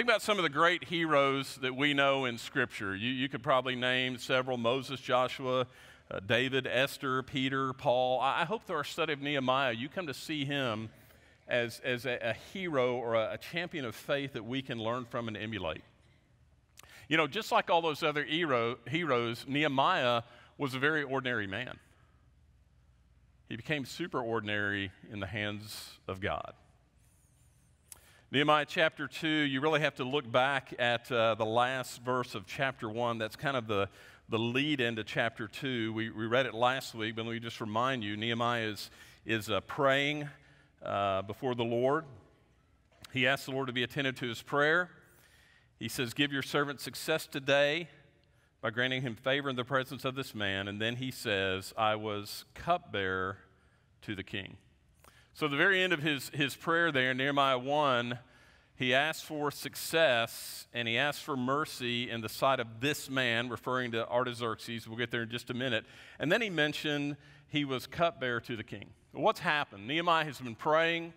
Think about some of the great heroes that we know in Scripture. You, you could probably name several Moses, Joshua, uh, David, Esther, Peter, Paul. I, I, hope through our study of Nehemiah, you come to see him as, as a, a hero or a, a champion of faith that we can learn from and emulate. You know, just like all those other hero, heroes, Nehemiah was a very ordinary man. He became super ordinary in the hands of God. Nehemiah chapter 2, you really have to look back at uh, the last verse of chapter 1. That's kind of the, the lead into chapter 2. We, we read it last week, but let me just remind you Nehemiah is, is uh, praying uh, before the Lord. He asks the Lord to be attentive to his prayer. He says, Give your servant success today by granting him favor in the presence of this man. And then he says, I was cupbearer to the king. So, the very end of his, his prayer there, Nehemiah 1, he asks for success and he asks for mercy in the sight of this man, referring to Artaxerxes. We'll get there in just a minute. And then he mentioned he was cupbearer to the king. What's happened? Nehemiah has been praying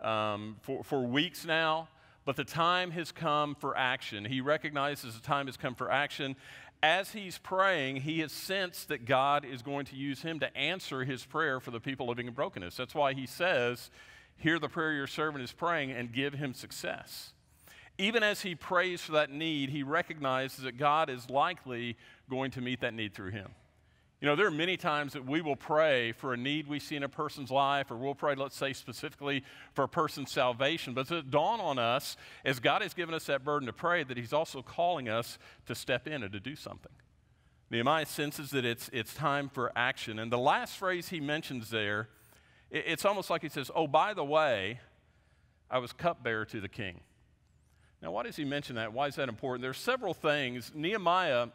um, for, for weeks now, but the time has come for action. He recognizes the time has come for action, as he's praying, he has sensed that God is going to use him to answer his prayer for the people living in brokenness. That's why he says, Hear the prayer your servant is praying and give him success. Even as he prays for that need, he recognizes that God is likely going to meet that need through him. You know, there are many times that we will pray for a need we see in a person's life, or we'll pray, let's say, specifically for a person's salvation. But it dawn on us, as God has given us that burden to pray, that He's also calling us to step in and to do something. Nehemiah senses that it's, it's time for action. And the last phrase he mentions there, it, it's almost like he says, Oh, by the way, I was cupbearer to the king. Now, why does he mention that? Why is that important? There are several things. Nehemiah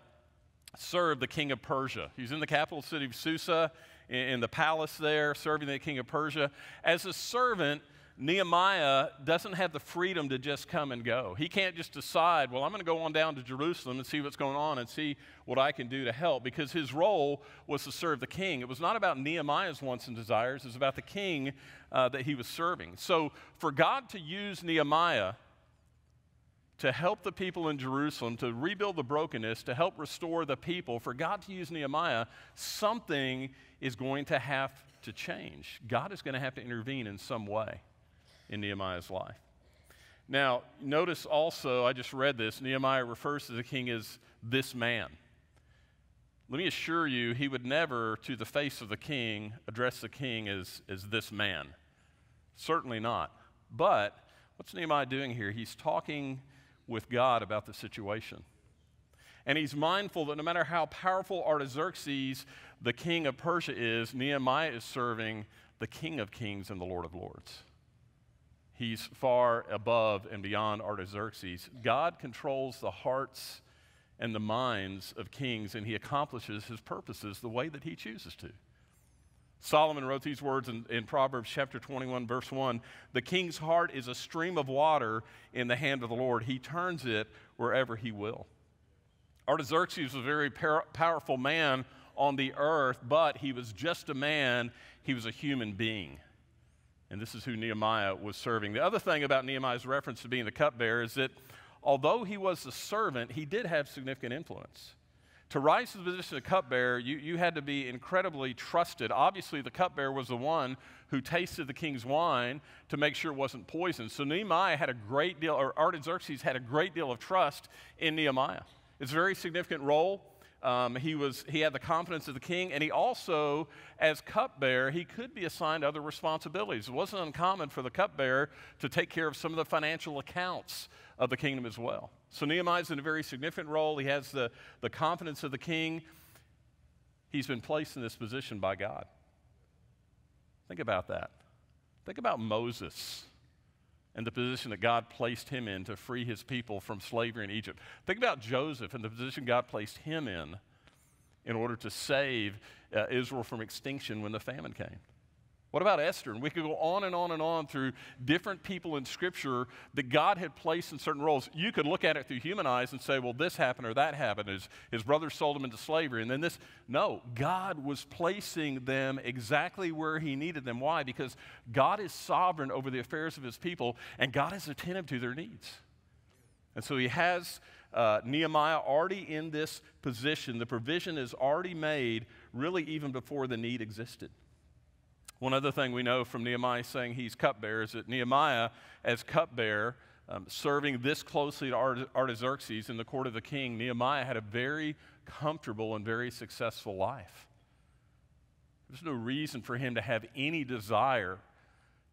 served the king of Persia. He's in the capital city of Susa, in, the palace there, serving the king of Persia. As a servant, Nehemiah doesn't have the freedom to just come and go. He can't just decide, well, I'm going to go on down to Jerusalem and see what's going on and see what I can do to help, because his role was to serve the king. It was not about Nehemiah's wants and desires, it was about the king uh, that he was serving. So for God to use Nehemiah to help the people in Jerusalem, to rebuild the brokenness, to help restore the people, for God to use Nehemiah, something is going to have to change. God is going to have to intervene in some way in Nehemiah's life. Now, notice also, I just read this, Nehemiah refers to the king as this man. Let me assure you, he would never, to the face of the king, address the king as, as this man. Certainly not. But what's Nehemiah doing here? He's talking with God about the situation. And he's mindful that no matter how powerful Artaxerxes, the king of Persia, is, Nehemiah is serving the king of kings and the lord of lords. He's far above and beyond Artaxerxes. God controls the hearts and the minds of kings, and he accomplishes his purposes the way that he chooses to. Solomon wrote these words in, in, Proverbs chapter 21, verse 1 The king's heart is a stream of water in the hand of the Lord. He turns it wherever he will. Artaxerxes was a very par- powerful man on the earth, but he was just a man, he was a human being. And this is who Nehemiah was serving. The other thing about Nehemiah's reference to being the cupbearer is that although he was a servant, he did have significant influence to rise to the position of cupbearer, you, you had to be incredibly trusted. Obviously, the cupbearer was the one who tasted the king's wine to make sure it wasn't poisoned. So Nehemiah had a great deal, or Artaxerxes had a great deal of trust in Nehemiah. It's a very significant role. Um, he, was, he had the confidence of the king, and he also, as cupbearer, he could be assigned other responsibilities. It wasn't uncommon for the cupbearer to take care of some of the financial accounts of the kingdom as well. So Nehemiah's in a very significant role. He has the, the confidence of the king. He's been placed in this position by God. Think about that. Think about Moses and the position that God placed him in to free his people from slavery in Egypt. Think about Joseph and the position God placed him in in order to save uh, Israel from extinction when the famine came. What about Esther? And we could go on and on and on through different people in Scripture that God had placed in certain roles. You could look at it through human eyes and say, well, this happened or that happened. His, his brothers sold him into slavery. And then this. No, God was placing them exactly where He needed them. Why? Because God is sovereign over the affairs of His people, and God is attentive to their needs. And so he has uh, Nehemiah already in this position. The provision is already made, really, even before the need existed. One other thing we know from Nehemiah saying he's cupbearer is that Nehemiah, as cupbearer, um, serving this closely to Artaxerxes in the court of the king, Nehemiah had a very comfortable and very successful life. There's no reason for him to have any desire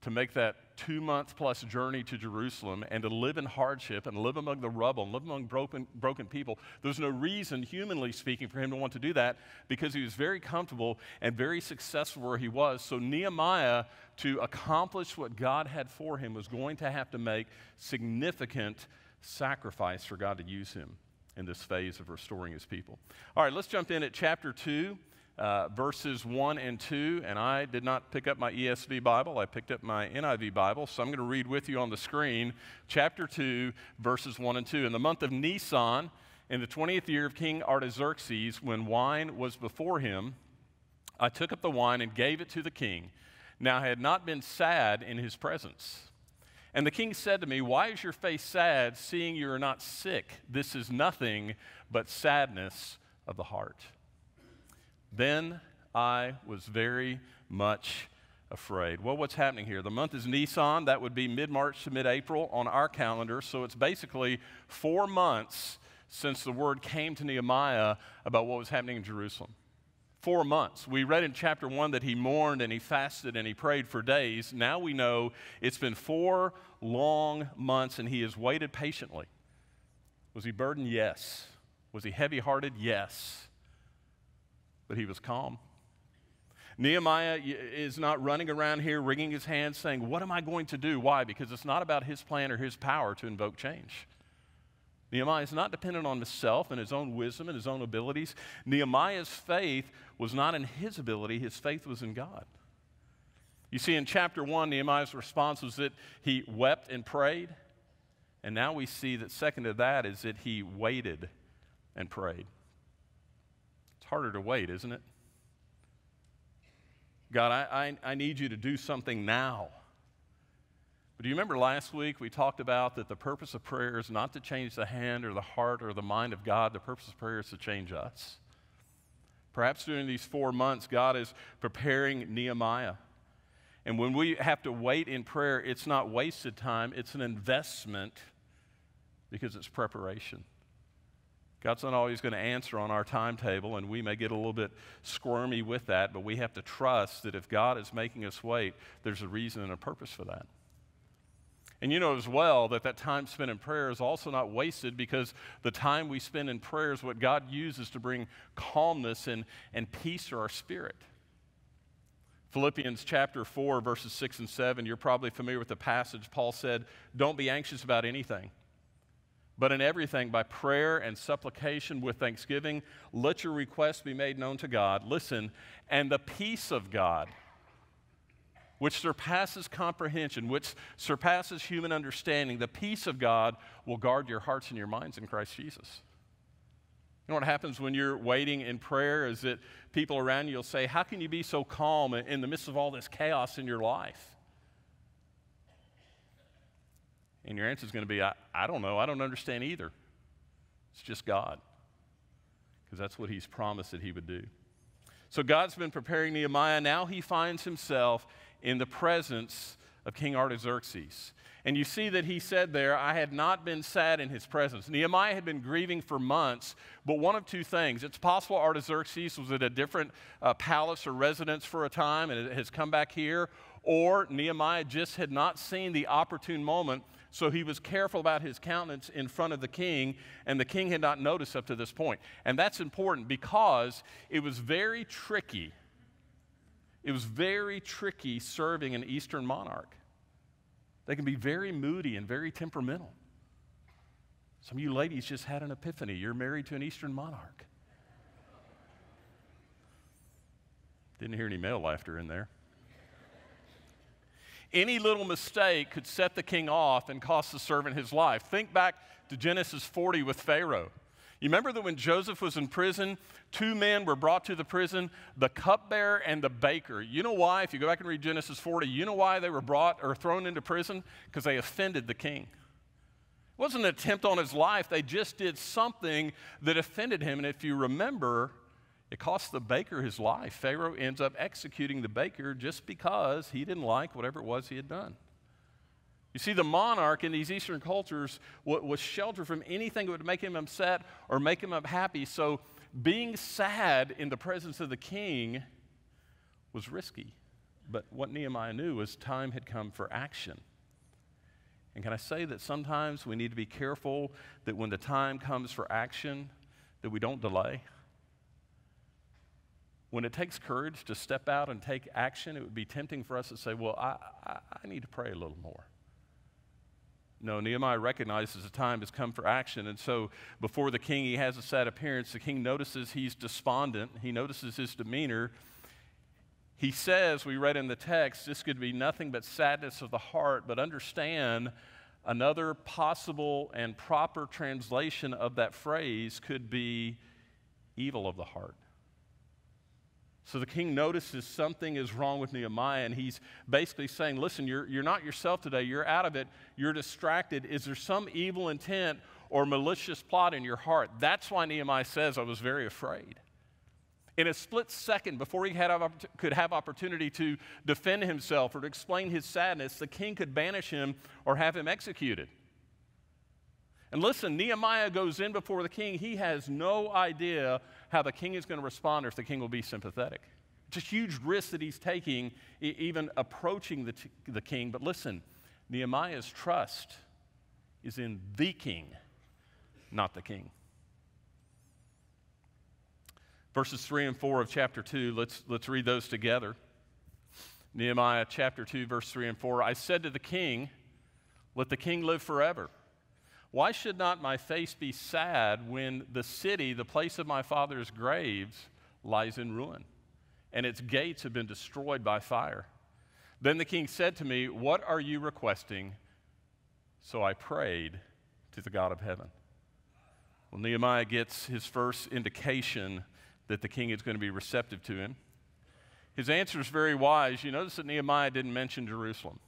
to make that two month plus journey to Jerusalem and to live in hardship and live among the rubble and live among broken, broken people. There's no reason, humanly speaking, for him to want to do that because he was very comfortable and very successful where he was. So, Nehemiah, to accomplish what God had for him, was going to have to make significant sacrifice for God to use him in this phase of restoring his people. All right, let's jump in at chapter 2 uh, verses 1 and 2. And I did not pick up my ESV Bible, I picked up my NIV Bible. So I'm going to read with you on the screen chapter 2, verses 1 and 2. In the month of Nisan, in the 20th year of King Artaxerxes, when wine was before him, I took up the wine and gave it to the king. Now I had not been sad in his presence. And the king said to me, Why is your face sad, seeing you are not sick? This is nothing but sadness of the heart. Then I was very much afraid. Well, what's happening here? The month is Nisan. That would be mid March to mid April on our calendar. So it's basically four months since the word came to Nehemiah about what was happening in Jerusalem. Four months. We read in chapter one that he mourned and he fasted and he prayed for days. Now we know it's been four long months and he has waited patiently. Was he burdened? Yes. Was he heavy hearted? Yes but he was calm. Nehemiah is not running around here wringing his hands saying, What am I going to do? Why? Because it's not about his plan or his power to invoke change. Nehemiah is not dependent on himself and his own wisdom and his own abilities. Nehemiah's faith was not in his ability, his faith was in God. You see, in chapter 1, Nehemiah's response was that he wept and prayed. And now we see that second to that is that he waited and prayed harder to wait, isn't it? God, I, I, I need you to do something now. But do you remember last week we talked about that the purpose of prayer is not to change the hand or the heart or the mind of God, the purpose of prayer is to change us. Perhaps during these four months, God is preparing Nehemiah. And when we have to wait in prayer, it's not wasted time, it's an investment because it's preparation. God's not always going to answer on our timetable, and we may get a little bit squirmy with that, but we have to trust that if God is making us wait, there's a reason and a purpose for that. And you know as well that that time spent in prayer is also not wasted because the time we spend in prayer is what God uses to bring calmness and, and peace to our spirit. Philippians chapter 4, verses 6 and 7, you're probably familiar with the passage. Paul said, Don't be anxious about anything but in everything, by prayer and supplication with thanksgiving, let your requests be made known to God. Listen, and the peace of God, which surpasses comprehension, which surpasses human understanding, the peace of God will guard your hearts and your minds in Christ Jesus. You know what happens when you're waiting in prayer is that people around you will say, How can you be so calm in the midst of all this chaos in your life? And your answer is going to be, I, I don't know. I don't understand either. It's just God. Because that's what He's promised that He would do. So God's been preparing Nehemiah. Now he finds himself in the presence of King Artaxerxes. And you see that he said there, I had not been sad in his presence. Nehemiah had been grieving for months, but one of two things. It's possible Artaxerxes was at a different uh, palace or residence for a time and it has come back here, or Nehemiah just had not seen the opportune moment so he was careful about his countenance in front of the king, and the king had not noticed up to this point. And that's important because it was very tricky. It was very tricky serving an Eastern monarch. They can be very moody and very temperamental. Some of you ladies just had an epiphany. You're married to an Eastern monarch. Didn't hear any male laughter in there. Any little mistake could set the king off and cost the servant his life. Think back to Genesis 40 with Pharaoh. You remember that when Joseph was in prison, two men were brought to the prison, the cupbearer and the baker. You know why? If you go back and read Genesis 40, you know why they were brought or thrown into prison? Because they offended the king. It wasn't an attempt on his life. They just did something that offended him. And if you remember, it cost the baker his life. Pharaoh ends up executing the baker just because he didn't like whatever it was he had done. You see, the monarch in these Eastern cultures was sheltered from anything that would make him upset or make him unhappy. So being sad in the presence of the king was risky. But what Nehemiah knew was time had come for action. And can I say that sometimes we need to be careful that when the time comes for action, that we don't delay? When it takes courage to step out and take action, it would be tempting for us to say, Well, I, I, I need to pray a little more. No, Nehemiah recognizes the time has come for action. And so before the king, he has a sad appearance. The king notices he's despondent, he notices his demeanor. He says, we read in the text, this could be nothing but sadness of the heart, but understand another possible and proper translation of that phrase could be evil of the heart. So the king notices something is wrong with Nehemiah, and he's basically saying, Listen, you're, you're not yourself today. You're out of it. You're distracted. Is there some evil intent or malicious plot in your heart? That's why Nehemiah says, I was very afraid. In a split second, before he had, could have opportunity to defend himself or to explain his sadness, the king could banish him or have him executed. And listen, Nehemiah goes in before the king. He has no idea how the king is going to respond or if the king will be sympathetic. It's a huge risk that he's taking, even approaching the, t- the king. But listen, Nehemiah's trust is in the king, not the king. Verses 3 and 4 of chapter 2, let's, let's read those together. Nehemiah chapter 2, verse 3 and 4. I said to the king, Let the king live forever. Why should not my face be sad when the city, the place of my father's graves, lies in ruin, and its gates have been destroyed by fire? Then the king said to me, What are you requesting? So I prayed to the God of heaven. Well, Nehemiah gets his first indication that the king is going to be receptive to him. His answer is very wise. You notice that Nehemiah didn't mention Jerusalem.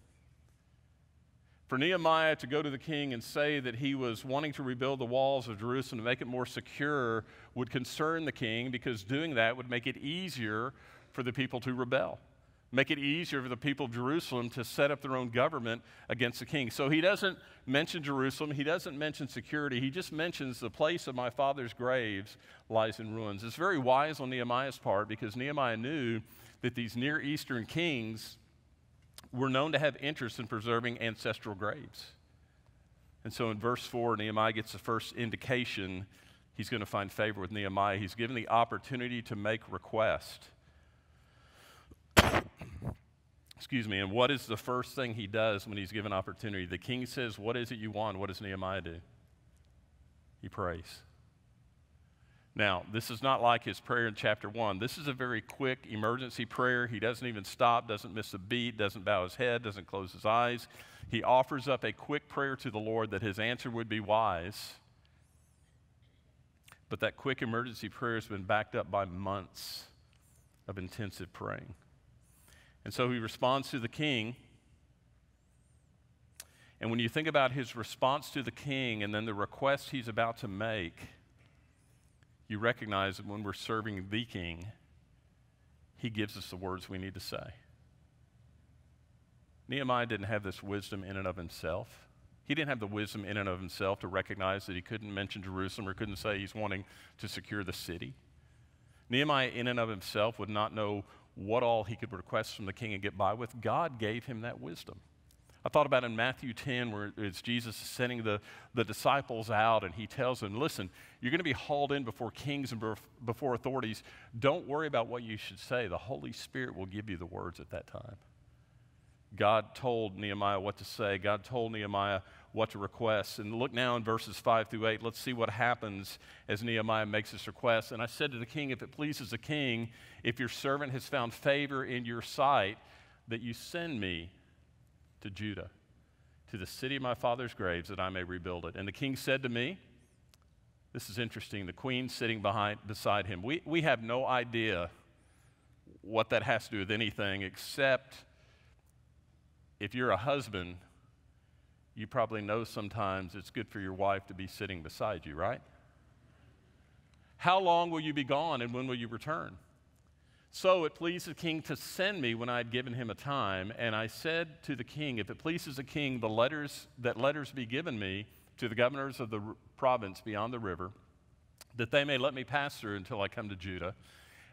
For Nehemiah to go to the king and say that he was wanting to rebuild the walls of Jerusalem to make it more secure would concern the king because doing that would make it easier for the people to rebel, make it easier for the people of Jerusalem to set up their own government against the king. So he doesn't mention Jerusalem, he doesn't mention security, he just mentions the place of my father's graves lies in ruins. It's very wise on Nehemiah's part because Nehemiah knew that these Near Eastern kings were known to have interest in preserving ancestral graves. And so in verse 4, Nehemiah gets the first indication he's going to find favor with Nehemiah. He's given the opportunity to make request. Excuse me. And what is the first thing he does when he's given opportunity? The king says, What is it you want? What does Nehemiah do? He prays. Now, this is not like his prayer in chapter 1. This is a very quick emergency prayer. He doesn't even stop, doesn't miss a beat, doesn't bow his head, doesn't close his eyes. He offers up a quick prayer to the Lord that his answer would be wise. But that quick emergency prayer has been backed up by months of intensive praying. And so he responds to the king. And when you think about his response to the king and then the request he's about to make, you recognize that when we're serving the King, He gives us the words we need to say. Nehemiah didn't have this wisdom in and of himself. He didn't have the wisdom in and of himself to recognize that he couldn't mention Jerusalem or couldn't say he's wanting to secure the city. Nehemiah, in and of himself, would not know what all he could request from the king and get by with. God gave him that wisdom. I thought about in Matthew 10, where it's Jesus sending the, the disciples out, and he tells them, Listen, you're going to be hauled in before kings and before authorities. Don't worry about what you should say. The Holy Spirit will give you the words at that time. God told Nehemiah what to say, God told Nehemiah what to request. And look now in verses 5 through 8. Let's see what happens as Nehemiah makes this request. And I said to the king, If it pleases the king, if your servant has found favor in your sight, that you send me to Judah, to the city of my father's graves, that I may rebuild it. And the king said to me, This is interesting, the queen sitting behind, beside him. We, we have no idea what that has to do with anything except if you're a husband, you probably know sometimes it's good for your wife to be sitting beside you, right? How long will you be gone and when will you return? So it pleased the king to send me when I had given him a time, and I said to the king, If it pleases the king, the letters that letters be given me to the governors of the r- province beyond the river, that they may let me pass through until I come to Judah.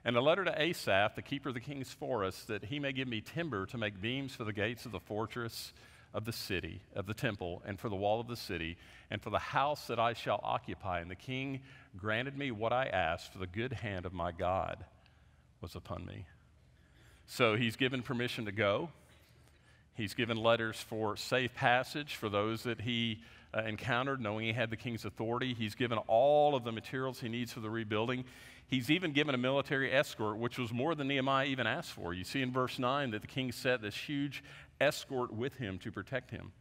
And a letter to Asaph, the keeper of the king's forest, that he may give me timber to make beams for the gates of the fortress of the city, of the temple, and for the wall of the city, and for the house that I shall occupy. And the king granted me what I asked, for the good hand of my God was upon me. So he's given permission to go. He's given letters for safe passage for those that he uh, encountered, knowing he had the king's authority. He's given all of the materials he needs for the rebuilding. He's even given a military escort, which was more than Nehemiah even asked for. You see in verse 9 that the king set this huge escort with him to protect him.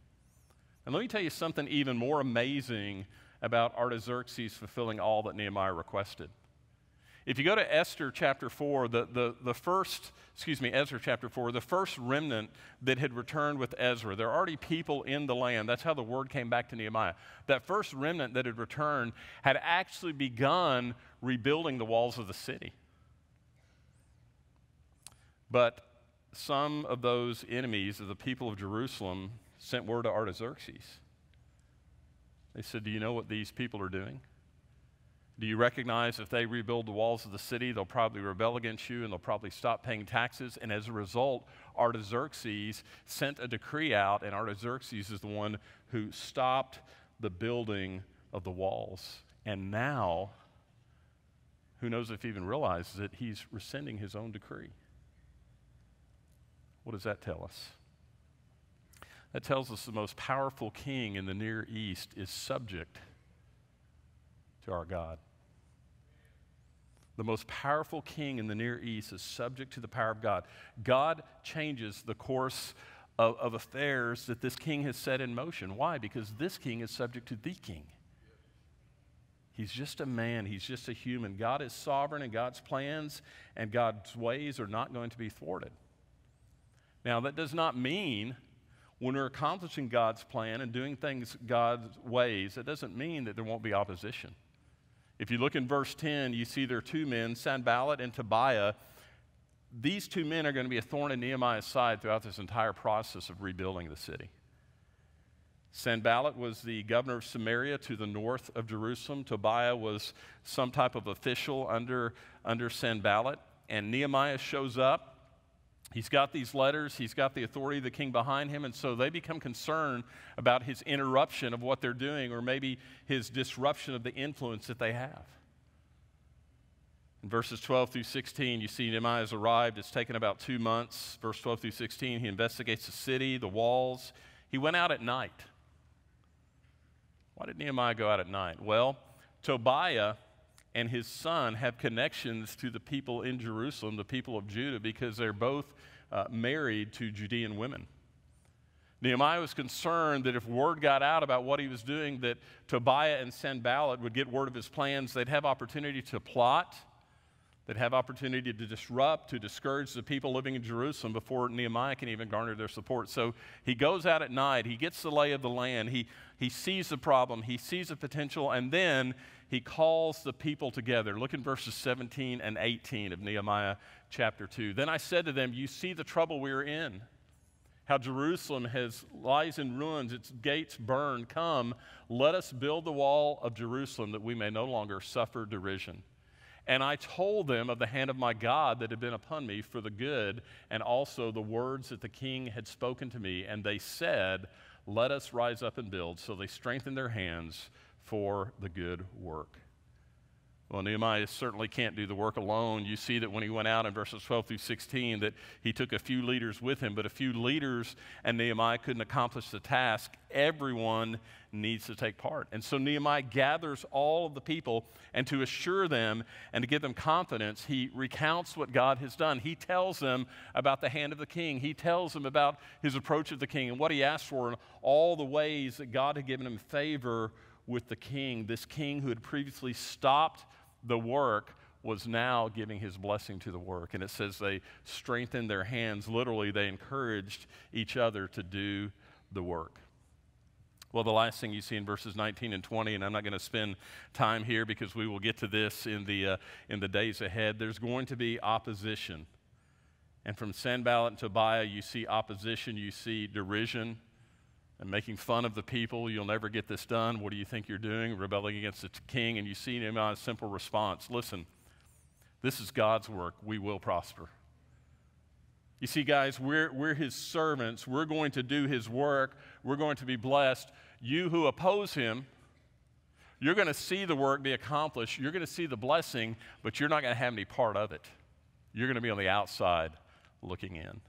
And let me tell you something even more amazing about Artaxerxes fulfilling all that Nehemiah requested. If you go to Esther chapter 4, the, the, the first, excuse me, Ezra chapter 4, the first remnant that had returned with Ezra, there are already people in the land. That's how the word came back to Nehemiah. That first remnant that had returned had actually begun rebuilding the walls of the city. But some of those enemies of the people of Jerusalem sent word to Artaxerxes. They said, Do you know what these people are doing? Do you recognize if they rebuild the walls of the city, they'll probably rebel against you and they'll probably stop paying taxes? And as a result, Artaxerxes sent a decree out, and Artaxerxes is the one who stopped the building of the walls. And now, who knows if he even realizes it, he's rescinding his own decree. What does that tell us? That tells us the most powerful king in the Near East is subject to our God. The most powerful king in the Near East is subject to the power of God. God changes the course of, of, affairs that this king has set in motion. Why? Because this king is subject to the king. He's just a man, he's just a human. God is sovereign, and God's plans and God's ways are not going to be thwarted. Now, that does not mean when we're accomplishing God's plan and doing things God's ways, it doesn't mean that there won't be opposition. If you look in verse 10, you see there are two men, Sanballat and Tobiah. These two men are going to be a thorn in Nehemiah's side throughout this entire process of rebuilding the city. Sanballat was the governor of Samaria to the north of Jerusalem. Tobiah was some type of official under, under Sanballat. And Nehemiah shows up He's got these letters, he's got the authority of the king behind him, and so they become concerned about his interruption of what they're doing or maybe his disruption of the influence that they have. In verses 12 through 16, you see Nehemiah has arrived. It's taken about two months. Verse 12 through 16, he investigates the city, the walls. He went out at night. Why did Nehemiah go out at night? Well, Tobiah and his son have connections to the people in Jerusalem, the people of Judah, because they're both uh, married to Judean women. Nehemiah was concerned that if word got out about what he was doing, that Tobiah and Sanballat would get word of his plans. They'd have opportunity to plot, they'd have opportunity to disrupt, to discourage the people living in Jerusalem before Nehemiah can even garner their support. So he goes out at night, he gets the lay of the land, he, he sees the problem, he sees the potential, and then he calls the people together. Look in verses 17 and 18 of Nehemiah chapter 2. Then I said to them, You see the trouble we're in. How Jerusalem has lies in ruins, its gates burned. Come, let us build the wall of Jerusalem that we may no longer suffer derision. And I told them of the hand of my God that had been upon me for the good, and also the words that the king had spoken to me. And they said, Let us rise up and build. So they strengthened their hands for the good work. Well, Nehemiah certainly can't do the work alone. You see that when he went out in verses 12 through 16 that he took a few leaders with him, but a few leaders and Nehemiah couldn't accomplish the task. Everyone needs to take part. And so Nehemiah gathers all of the people and to assure them and to give them confidence, he recounts what God has done. He tells them about the hand of the king. He tells them about his approach of the king and what he asked for and all the ways that God had given him favor with the king. This king who had previously stopped the work was now giving his blessing to the work. And it says they strengthened their hands. Literally, they encouraged each other to do the work. Well, the last thing you see in verses 19 and 20, and I'm not going to spend time here because we will get to this in the, uh, in the days ahead, there's going to be opposition. And from Sanballat and Tobiah, you see opposition, you see derision and making fun of the people. You'll never get this done. What do you think you're doing? Rebelling against the king. And you see Nehemiah's simple response listen, this is God's work. We will prosper. You see, guys, we're, we're his servants. We're going to do his work. We're going to be blessed. You who oppose him, you're going to see the work be accomplished. You're going to see the blessing, but you're not going to have any part of it. You're going to be on the outside looking in.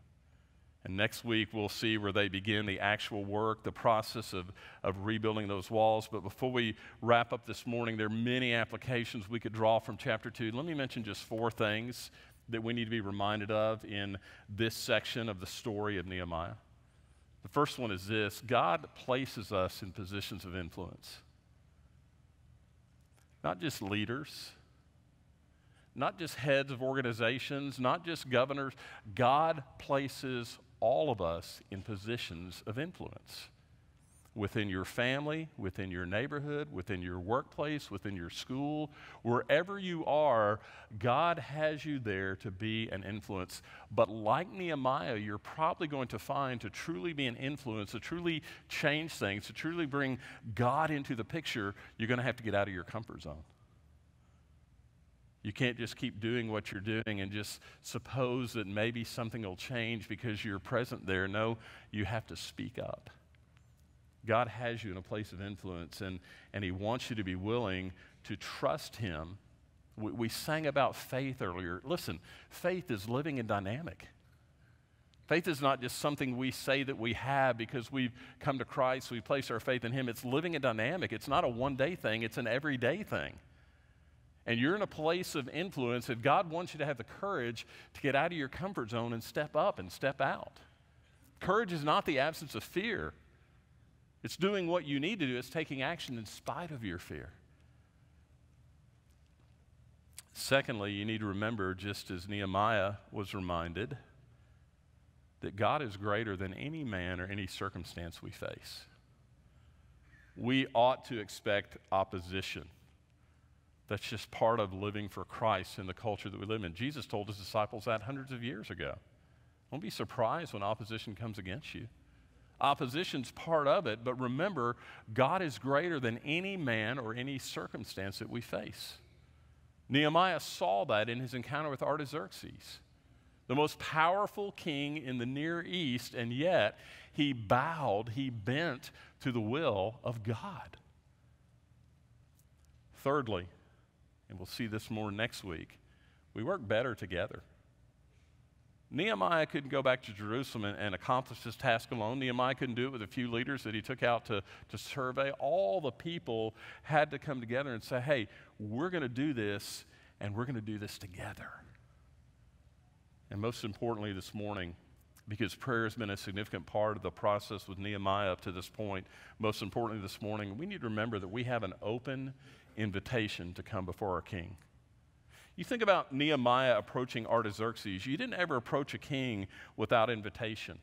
And next week, we'll see where they begin the actual work, the process of, of rebuilding those walls. But before we wrap up this morning, there are many applications we could draw from chapter 2. Let me mention just four things that we need to be reminded of in this section of the story of Nehemiah. The first one is this God places us in positions of influence, not just leaders. Not just heads of organizations, not just governors. God places all of us in positions of influence within your family, within your neighborhood, within your workplace, within your school, wherever you are, God has you there to be an influence. But like Nehemiah, you're probably going to find to truly be an influence, to truly change things, to truly bring God into the picture, you're going to have to get out of your comfort zone. You can't just keep doing what you're doing and just suppose that maybe something will change because you're present there. No, you have to speak up. God has you in a place of influence, and, and He wants you to be willing to trust Him. We, we sang about faith earlier. Listen, faith is living and dynamic. Faith is not just something we say that we have because we've come to Christ, we place our faith in Him. It's living and dynamic. It's not a one day thing, it's an everyday thing. And you're in a place of influence, and God wants you to have the courage to get out of your comfort zone and step up and step out. Courage is not the absence of fear, it's doing what you need to do, it's taking action in spite of your fear. Secondly, you need to remember, just as Nehemiah was reminded, that God is greater than any man or any circumstance we face. We ought to expect opposition. That's just part of living for Christ in the culture that we live in. Jesus told his disciples that hundreds of years ago. Don't be surprised when opposition comes against you. Opposition's part of it, but remember, God is greater than any man or any circumstance that we face. Nehemiah saw that in his encounter with Artaxerxes, the most powerful king in the Near East, and yet he bowed, he bent to the will of God. Thirdly, and we'll see this more next week, we work better together. Nehemiah couldn't go back to Jerusalem and, and, accomplish this task alone. Nehemiah couldn't do it with a few leaders that he took out to, to survey. All the people had to come together and say, hey, we're going to do this, and we're going to do this together. And most importantly, this morning, because prayer has been a significant part of the process with Nehemiah up to this point, most importantly, this morning, we need to remember that we have an open invitation to come before our king. You think about Nehemiah approaching Artaxerxes. You didn't ever approach a king without invitation.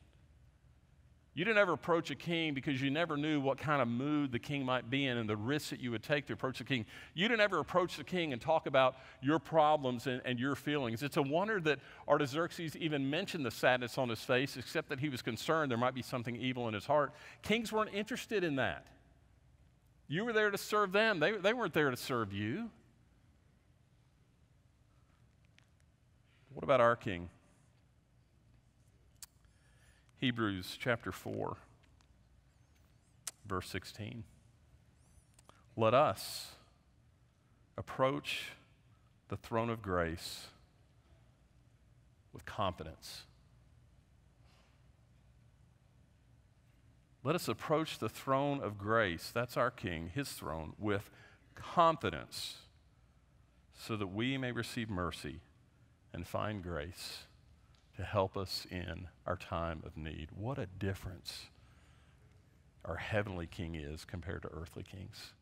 You didn't ever approach a king because you never knew what kind of mood the king might be in and the risks that you would take to approach the king. You didn't ever approach the king and talk about your problems and, and your feelings. It's a wonder that Artaxerxes even mentioned the sadness on his face, except that he was concerned there might be something evil in his heart. Kings weren't interested in that. You were there to serve them, they, they weren't there to serve you. What about our King? Hebrews chapter 4, verse 16. Let us approach the throne of grace with confidence. Let us approach the throne of grace, that's our King, his throne, with confidence so that we may receive mercy and find grace to help us in our time of need. What a difference our heavenly King is compared to earthly kings.